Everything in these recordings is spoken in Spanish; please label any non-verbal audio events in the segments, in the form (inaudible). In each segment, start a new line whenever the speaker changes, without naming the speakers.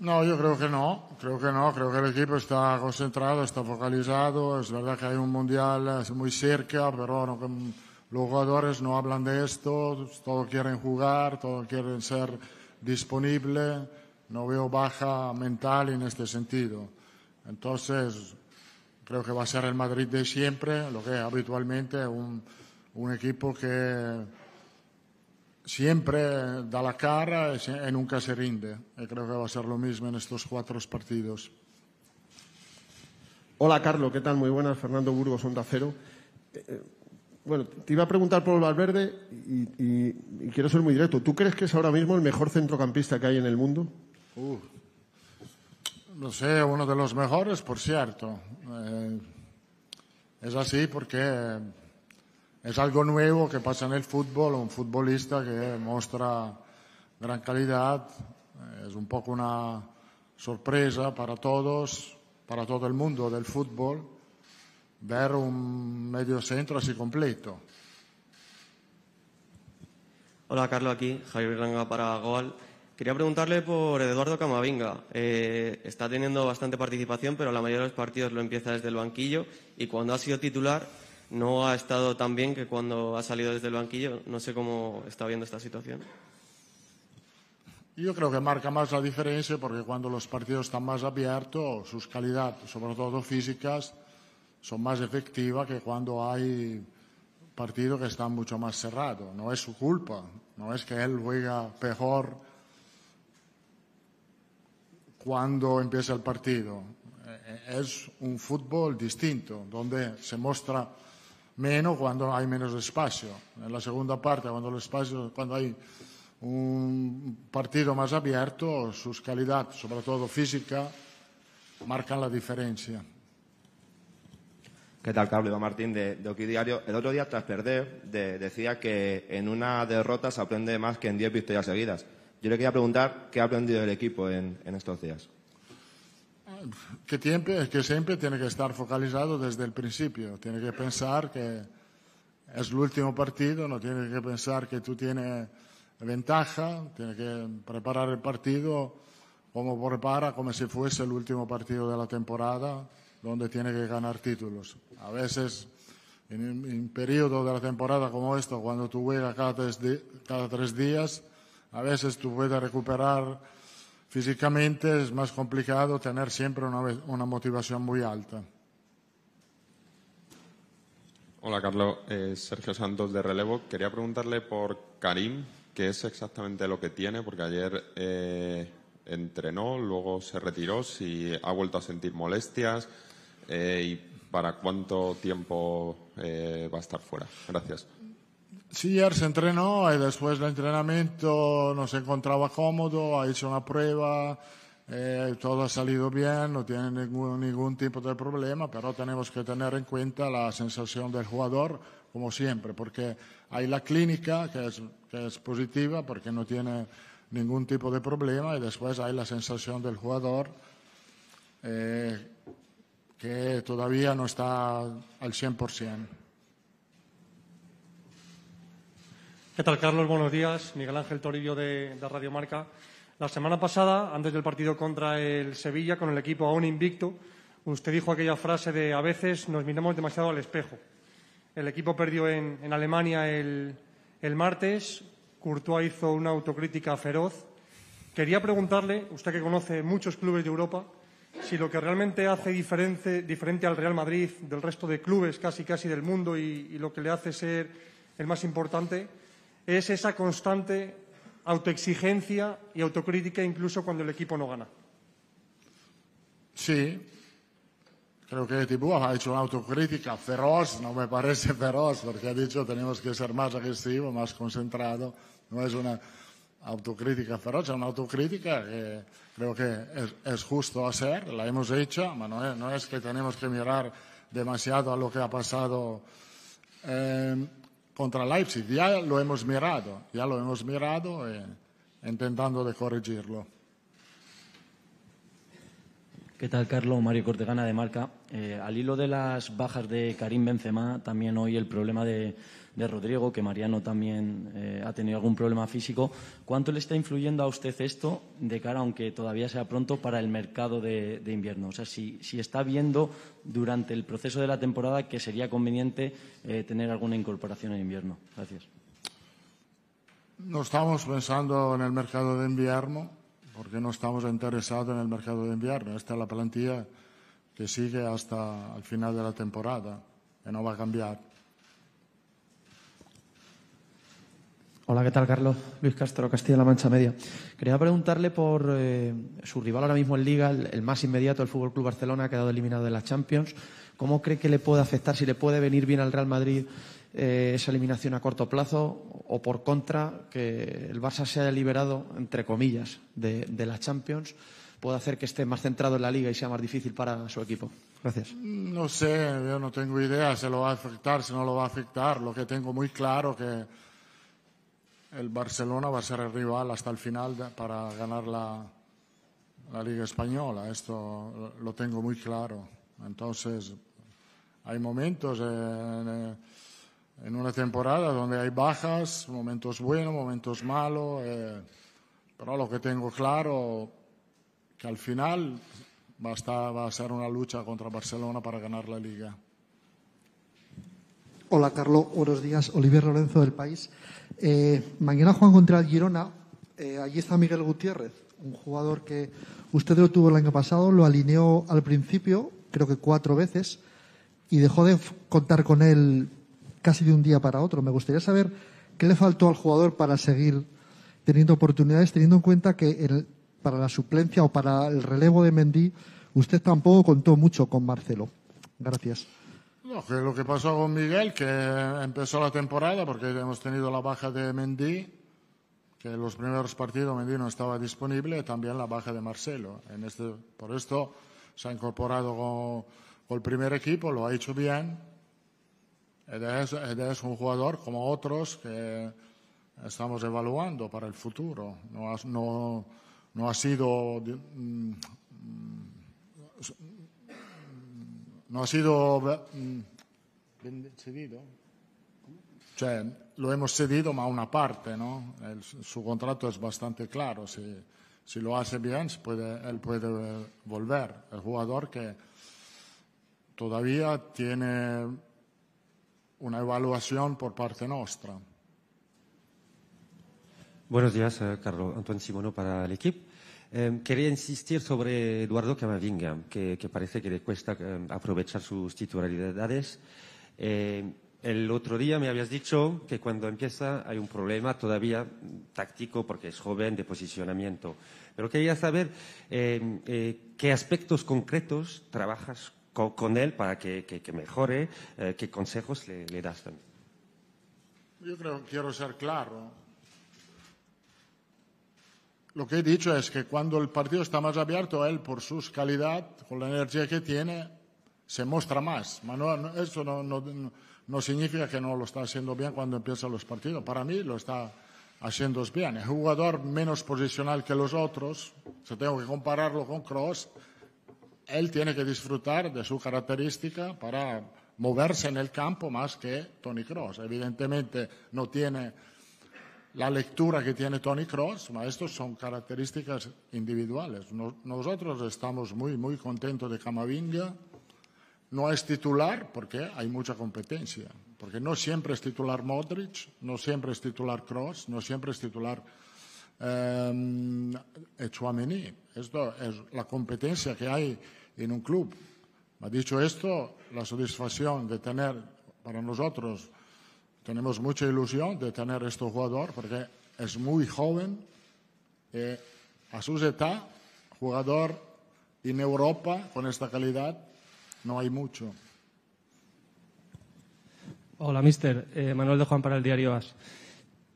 No, yo creo que no, creo que no, creo que el equipo está concentrado, está focalizado, es verdad que hay un mundial muy cerca, pero los jugadores no hablan de esto, todos quieren jugar, todos quieren ser disponibles, no veo baja mental en este sentido. Entonces, creo que va a ser el Madrid de siempre, lo que es habitualmente un, un equipo que siempre da la cara y nunca se rinde. Y creo que va a ser lo mismo en estos cuatro partidos.
Hola, Carlos, ¿qué tal? Muy buenas. Fernando Burgos, Onda Cero. Eh, eh, bueno, te iba a preguntar por Valverde y, quiero ser muy directo. ¿Tú crees que es ahora mismo el mejor centrocampista que hay en el mundo?
Uh, no sé, uno de los mejores, por cierto. Eh, es así porque es algo nuevo que pasa en el fútbol, un futbolista que muestra gran calidad, es un poco una sorpresa para todos, para todo el mundo del fútbol, ver un medio centro así completo.
Hola Carlos, aquí Javier Ranga para Goal. Quería preguntarle por Eduardo Camavinga. Eh, está teniendo bastante participación, pero la mayoría de los partidos lo empieza desde el banquillo y cuando ha sido titular no ha estado tan bien que cuando ha salido desde el banquillo. No sé cómo está viendo esta situación.
Yo creo que marca más la diferencia porque cuando los partidos están más abiertos, sus calidades, sobre todo físicas, son más efectivas que cuando hay partidos que están mucho más cerrados. No es su culpa, no es que él juega peor cuando empieza el partido. Es un fútbol distinto, donde se muestra menos cuando hay menos espacio. En la segunda parte, cuando, el espacio, cuando hay un partido más abierto, sus calidades, sobre todo física, marcan la diferencia.
¿Qué tal, Carlos? Martín, de, de. El otro día, tras perder, decía que en una derrota se aprende más que en diez victorias seguidas. Yo le quería preguntar qué ha aprendido el equipo en estos días
que, siempre, que siempre tiene que estar focalizado desde el principio, tiene que pensar que es el último partido, no tiene que pensar que tú tienes ventaja, tiene que preparar el partido como prepara, como si fuese el último partido de la temporada, donde tiene que ganar títulos. A veces, en un periodo de la temporada como esto, cuando tú juegas cada cada tres días, a veces tú puedes recuperar físicamente es más complicado tener siempre una, motivación muy alta.
Hola Carlos, eh, Sergio Santos de Relevo. Quería preguntarle por Karim, qué es exactamente lo que tiene, porque ayer eh, entrenó, luego se retiró, si ha vuelto a sentir molestias eh, y para cuánto tiempo va a estar fuera. Gracias.
Sí, ayer se entrenó y después del entrenamiento no se encontraba cómodo, ha hecho una prueba, eh, todo ha salido bien, no tiene ningún, ningún tipo de problema, pero tenemos que tener en cuenta la sensación del jugador, como siempre, porque hay la clínica que es, que es positiva porque no tiene ningún tipo de problema y después hay la sensación del jugador eh, que todavía no está al 100%.
¿Qué tal, Carlos? Buenos días. Miguel Ángel Torillo de, Radio Marca. La semana pasada, antes del partido contra el Sevilla, con el equipo aún invicto, usted dijo aquella frase de a veces nos miramos demasiado al espejo. El equipo perdió en, Alemania el, martes. Courtois hizo una autocrítica feroz. Quería preguntarle, usted que conoce muchos clubes de Europa, si lo que realmente hace diferente al Real Madrid del resto de clubes casi casi del mundo y lo que le hace ser el más importante es esa constante autoexigencia y autocrítica incluso cuando el equipo no gana.
Sí, creo que Tibú ha hecho una autocrítica feroz, no me parece feroz, porque ha dicho tenemos que ser más agresivos, más concentrados. No es una autocrítica feroz, es una autocrítica que creo que es, justo hacer, la hemos hecho, pero no es, que tenemos que mirar demasiado a lo que ha pasado. Eh, contra Leipzig. Ya lo hemos mirado, ya lo hemos mirado eh, intentando de corregirlo.
¿Qué tal, Carlos? Mario Cortegana de Marca. Eh, al hilo de las bajas de Karim Benzema, también hoy el problema de, Rodrigo, que Mariano también eh, ha tenido algún problema físico. ¿Cuánto le está influyendo a usted esto de cara, aunque todavía sea pronto, para el mercado de, invierno? O sea, si, está viendo durante el proceso de la temporada que sería conveniente eh, tener alguna incorporación en invierno. Gracias.
No estamos pensando en el mercado de invierno porque no estamos interesados en el mercado de invierno. Esta es la plantilla que sigue hasta el final de la temporada, que no va a cambiar.
Hola, ¿qué tal, Carlos? Luis Castro, Castilla-La Mancha Media. Quería preguntarle por eh, su rival ahora mismo en Liga, el, más inmediato, el Fútbol Club Barcelona, ha quedado eliminado de la Champions. ¿Cómo cree que le puede afectar, si le puede venir bien al Real Madrid eh, esa eliminación a corto plazo o por contra que el Barça se haya liberado, entre comillas, de, la Champions puede hacer que esté más centrado en la liga y sea más difícil para su equipo? Gracias.
No sé, yo no tengo idea si lo va a afectar, si no lo va a afectar. Lo que tengo muy claro que el Barcelona va a ser el rival hasta el final para ganar la, la Liga Española. Esto lo tengo muy claro. Entonces, hay momentos en, en una temporada donde hay bajas, momentos buenos, momentos malos, eh, pero lo que tengo claro que al final va a, estar, va a ser una lucha contra Barcelona para ganar la liga.
Hola Carlos, buenos días. Olivier Lorenzo del País. Eh, mañana juegan contra Girona. Eh, allí está Miguel Gutiérrez, un jugador que usted lo tuvo el año pasado, lo alineó al principio, creo que cuatro veces, y dejó de contar con él casi de un día para otro. Me gustaría saber qué le faltó al jugador para seguir teniendo oportunidades, teniendo en cuenta que para la suplencia o para el relevo de Mendy, usted tampoco contó mucho con Marcelo. Gracias.
Lo que pasó con Miguel, que empezó la temporada porque hemos tenido la baja de Mendy, que en los primeros partidos Mendy no estaba disponible, también la baja de Marcelo. En este, por esto se ha incorporado con, con el primer equipo, lo ha hecho bien es, un jugador como otros que estamos evaluando para el futuro. No ha, no, no ha sido mm, no ha sido mm, cedido. lo hemos cedido a una parte, ¿no? su contrato es bastante claro. Si, si lo hace bien, él puede volver. El jugador que todavía tiene una evaluación por parte nuestra.
Buenos días, eh, Carlos. Antoine Simono para el equipo. Eh, quería insistir sobre Eduardo Camavinga, que, parece que le cuesta eh, aprovechar sus titularidades. el otro día me habías dicho que cuando empieza hay un problema todavía táctico porque es joven de posicionamiento. Pero quería saber qué aspectos concretos trabajas con, él para que, mejore? Eh, ¿Qué consejos le, das también?
Yo creo, quiero ser claro. Lo que he dicho es que cuando el partido está más abierto, él, por su calidad, con la energía que tiene, se muestra más. No, eso no, no, significa que no lo está haciendo bien cuando empiezan los partidos. Para mí lo está haciendo bien. Es jugador menos posicional que los otros. Si tengo que compararlo con Cross, él tiene que disfrutar de su característica para moverse en el campo más que Tony Cross. Evidentemente no tiene la lectura que tiene Tony Cross, estos son características individuales. nosotros estamos muy, muy contentos de Camavinga. No es titular porque hay mucha competencia, porque no siempre es titular Modric, no siempre es titular Cross, no siempre es titular eh, Esto es la competencia que hay en un club. Ha dicho esto, la satisfacción de tener para nosotros, tenemos mucha ilusión de tener este jugador porque es muy joven, eh, a su edad, jugador en Europa con esta calidad no hay mucho.
Hola, mister. Eh, Manuel de Juan para el diario AS.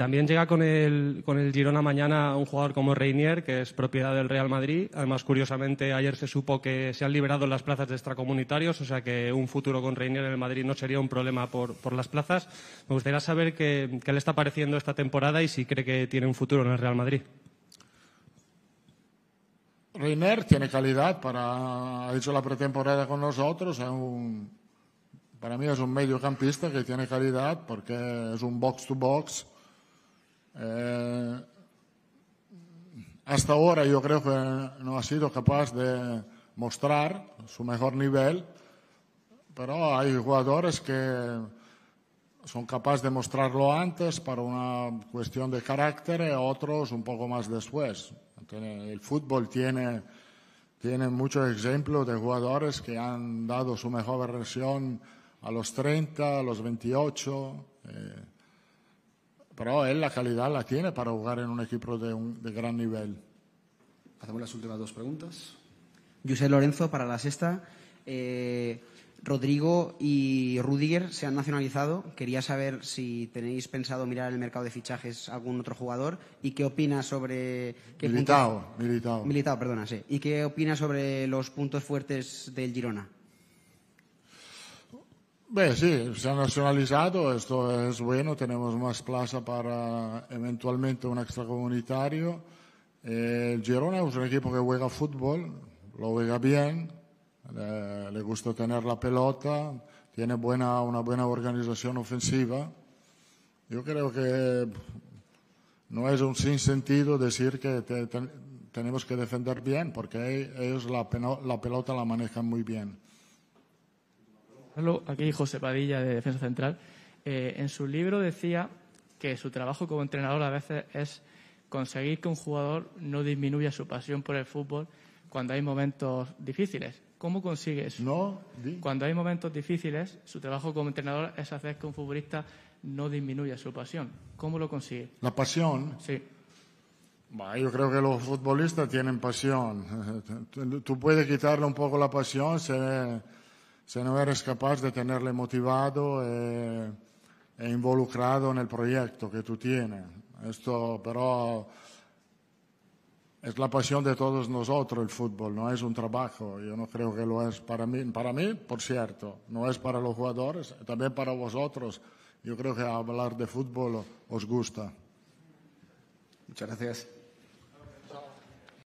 También llega con el, con el Girona mañana un jugador como Reinier, que es propiedad del Real Madrid. Además, curiosamente, ayer se supo que se han liberado las plazas de extracomunitarios, o sea que un futuro con Reinier en el Madrid no sería un problema por, por las plazas. Me gustaría saber qué, qué le está pareciendo esta temporada y si cree que tiene un futuro en el Real Madrid.
Reiner tiene calidad para, ha hecho la pretemporada con nosotros, para mí es un mediocampista que tiene calidad porque es un box to box. Eh, hasta ahora yo creo que no ha sido capaz de mostrar su mejor nivel, pero hay jugadores que son capaces de mostrarlo antes para una cuestión de carácter otros un poco más después. El fútbol tiene, tiene muchos ejemplos de jugadores que han dado su mejor versión a los 30, a los 28. Eh, pero él la calidad la tiene para jugar en un equipo de, un, de gran nivel.
Hacemos las últimas dos preguntas.
José Lorenzo para la sexta. Eh, Rodrigo y Rudiger se han nacionalizado. Quería saber si tenéis pensado mirar en el mercado de fichajes algún otro jugador y qué opina sobre. Qué
militao,
puntos...
militao.
Militao, perdona, sí. ¿Y qué opina sobre los puntos fuertes del Girona?
Beh, sí, se ha nacionalizado, esto es bueno, tenemos más plaza para eventualmente un extracomunitario. Eh, Girona es un equipo que juega fútbol, lo juega bien, le, le gusta tener la pelota, tiene buena, una buena organización ofensiva. Yo creo que no es un sinsentido decir que te, te, tenemos que defender bien, porque ellos la, la pelota la manejan muy bien.
Aquí José Padilla, de Defensa Central. Eh, en su libro decía que su trabajo como entrenador a veces es conseguir que un jugador no disminuya su pasión por el fútbol cuando hay momentos difíciles. ¿Cómo consigue eso?
No,
cuando hay momentos difíciles, su trabajo como entrenador es hacer que un futbolista no disminuya su pasión. ¿Cómo lo consigue?
¿La pasión?
Sí.
Yo creo que los futbolistas tienen pasión. (laughs) Tú puedes quitarle un poco la pasión si, si no eres capaz de tenerle motivado e, e involucrado en el proyecto que tú tienes. Esto, pero es la pasión de todos nosotros el fútbol, no es un trabajo. Yo no creo que lo es para mí. Para mí, por cierto, no es para los jugadores, también para vosotros. Yo creo que hablar de fútbol os gusta.
Muchas gracias.